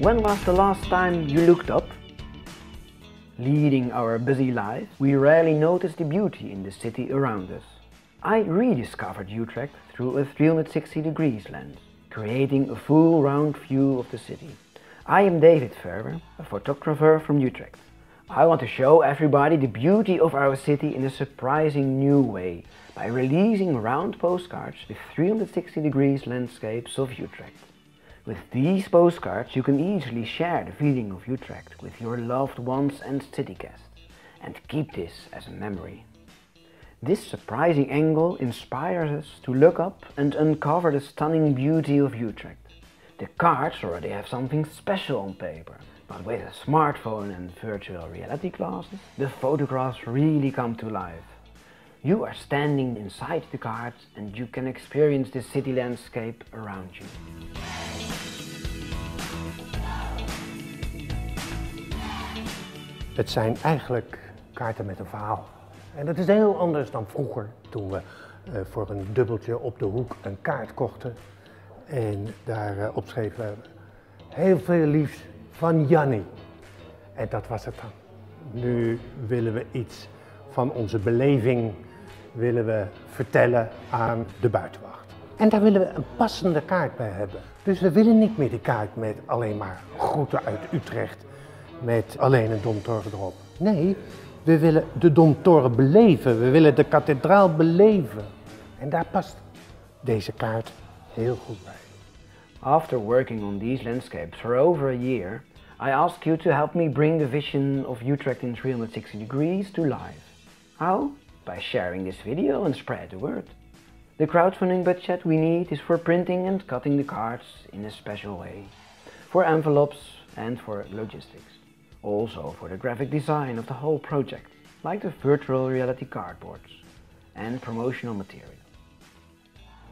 When was the last time you looked up? Leading our busy lives, we rarely notice the beauty in the city around us. I rediscovered Utrecht through a 360 degrees lens, creating a full round view of the city. I am David Verwer, a photographer from Utrecht. I want to show everybody the beauty of our city in a surprising new way by releasing round postcards with 360 degrees landscapes of Utrecht. With these postcards you can easily share the feeling of Utrecht with your loved ones and city guests and keep this as a memory. This surprising angle inspires us to look up and uncover the stunning beauty of Utrecht. The cards already have something special on paper, but with a smartphone and virtual reality glasses, the photographs really come to life. You are standing inside the cards and you can experience the city landscape around you. Het zijn eigenlijk kaarten met een verhaal. En dat is heel anders dan vroeger, toen we uh, voor een dubbeltje op de hoek een kaart kochten. En daarop uh, schreven we heel veel liefs van Jannie. En dat was het dan. Nu willen we iets van onze beleving willen we vertellen aan de buitenwacht. En daar willen we een passende kaart bij hebben. Dus we willen niet meer die kaart met alleen maar groeten uit Utrecht met alleen een domtoren erop. Nee, we willen de domtoren beleven. We willen de kathedraal beleven. En daar past deze kaart heel goed bij. After working on these landscapes for over a year, I asked you to help me bring the vision of Utrecht in 360 degrees to life. How? By sharing this video and spread the word. The crowdfunding budget we need is for printing and cutting the cards in a special way, for envelopes and for logistics. Also for the graphic design of the whole project, like the virtual reality cardboards and promotional material.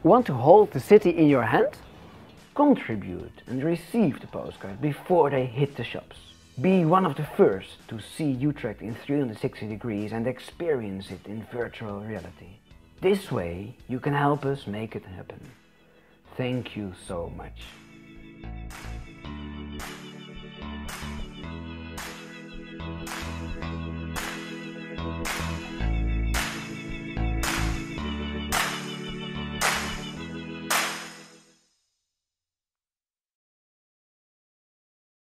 Want to hold the city in your hand? Contribute and receive the postcard before they hit the shops. Be one of the first to see Utrecht in 360 degrees and experience it in virtual reality. This way you can help us make it happen. Thank you so much.